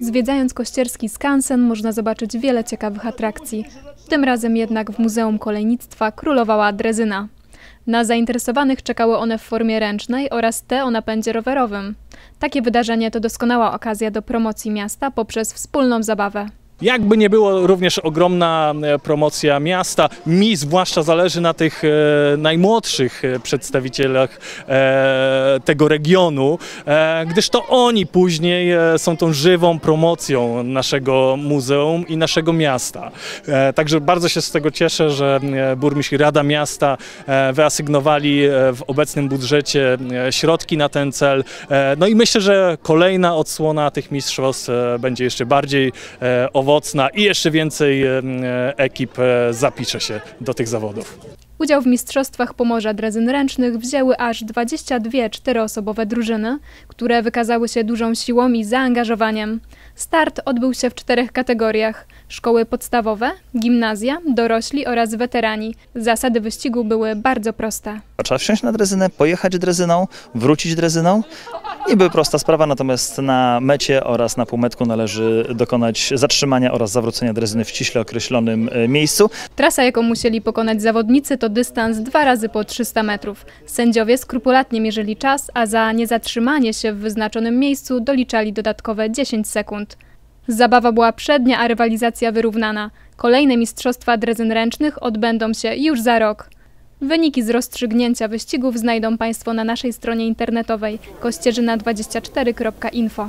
Zwiedzając kościerski skansen można zobaczyć wiele ciekawych atrakcji. Tym razem jednak w Muzeum Kolejnictwa królowała drezyna. Na zainteresowanych czekały one w formie ręcznej oraz te o napędzie rowerowym. Takie wydarzenie to doskonała okazja do promocji miasta poprzez wspólną zabawę. Jakby nie było również ogromna e, promocja miasta. Mi zwłaszcza zależy na tych e, najmłodszych e, przedstawicielach tego regionu, gdyż to oni później są tą żywą promocją naszego muzeum i naszego miasta. Także bardzo się z tego cieszę, że burmistrz i Rada Miasta wyasygnowali w obecnym budżecie środki na ten cel. No i myślę, że kolejna odsłona tych mistrzostw będzie jeszcze bardziej e, owocna i jeszcze więcej e, ekip e, zapisze się do tych zawodów. Udział w Mistrzostwach Pomorza Drezyn Ręcznych wzięły aż 22 czteroosobowe drużyny, które wykazały się dużą siłą i zaangażowaniem. Start odbył się w czterech kategoriach: szkoły podstawowe, gimnazja, dorośli oraz weterani. Zasady wyścigu były bardzo proste. Trzeba wsiąść na drezynę, pojechać drezyną, wrócić drezyną. Niby prosta sprawa, natomiast na mecie oraz na półmetku należy dokonać zatrzymania oraz zawrócenia drezyny w ściśle określonym e, miejscu. Trasa, jaką musieli pokonać zawodnicy, to dystans dwa razy po 300 metrów. Sędziowie skrupulatnie mierzyli czas, a za niezatrzymanie się w wyznaczonym miejscu doliczali dodatkowe 10 sekund. Zabawa była przednia, a rywalizacja wyrównana. Kolejne mistrzostwa drezyn ręcznych odbędą się już za rok. Wyniki z rozstrzygnięcia wyścigów znajdą Państwo na naszej stronie internetowej kościerzyna24.info.